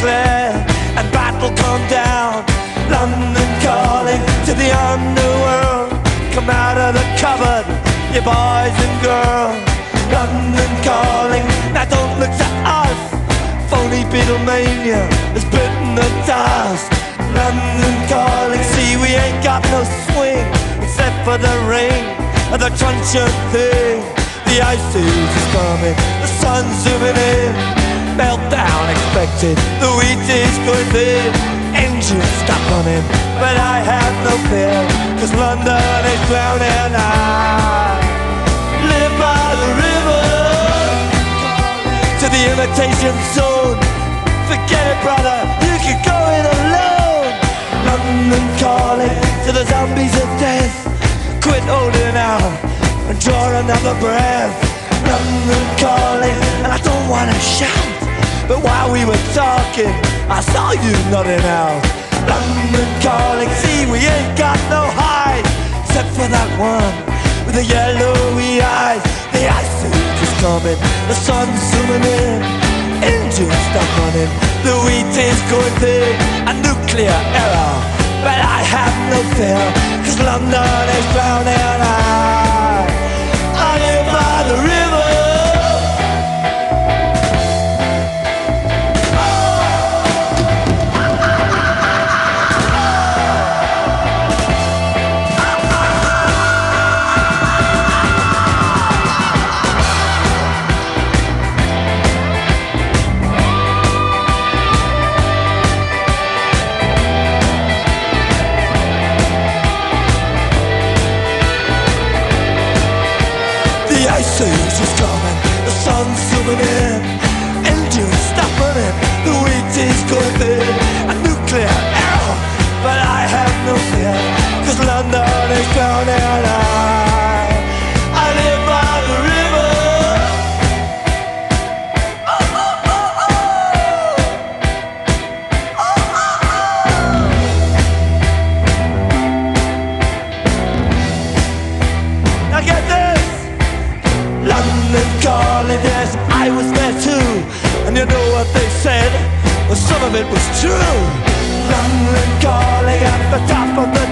declare and battle come down. London calling to the underworld. Come out of the cupboard, you boys and girls. London calling, now don't look to us. Phony Beatlemania has bitten the dust. London calling, see we ain't got no swing except for the rain and the truncheon thing. The ice age is coming, the sun's zooming in. Meltdown expected, the wheat is going thin. Engines stop running, but I have no fear, cause London is drowning. I live by the river to the imitation zone. Forget it, brother, you can go it alone. London calling to the zombies of death. Quit holding out and draw another breath. London calling, and I don't wanna shout. But while we were talking, I saw you nodding out. London calling, see we ain't got no hide except for that one with the yellowy eyes. The ice is coming, the sun's zooming in, engines stop running, the wheat is going big, a nuclear error. But I have no fear, cause London is drowning. Ice is coming, And you know what they said? Well, some of it was true. London calling at the top of the